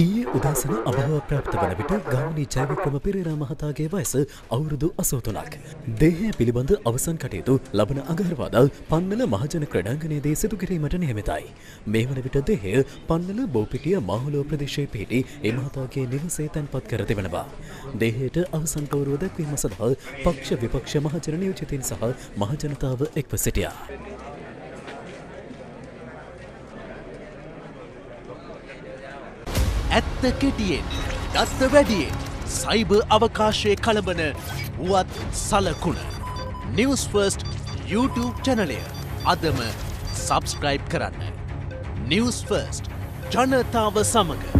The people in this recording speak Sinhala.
ඊයේ උදෑසන අභාව ප්‍රාප්ත වන විට ගාමිණී ජයවික්‍රම පෙරේරා මහතාගේ වයස අවුරුදු 83ක්. දේහය පිළිබඳ අවසන් කටයුතු ලබන අඟහරුවාදා පන්නල මහජන ක්‍රඩාංගණයේදී සිදු කිරීමට නියමිතයි. මේ වන විට දේහය පන්නල බෝපිටිය මාහුලුව ප්‍රදේශයේ පිහිටි ඒ මහතාගේ නිවසේ තැන්පත් කර තිබෙනවා. දේහයට අවසන් පවරුව දැක්වීම සඳහා පක්ෂ විපක්ෂ මහජන නියෝජිතයින් සහ මහජනතාව එක්ව සිටියා. ඇත්ත කෙටියෙන් දත්ත වැඩියෙන් සයිබ අවකාශය කළඹන වුවත් සලකුණ නිවස් ෆර්ස්ට් YouTube චැනලය අදම සබස්ක්‍රයිබ් කරන්න. නිවස් ෆර්ස්ට් ජනතාව සමඟ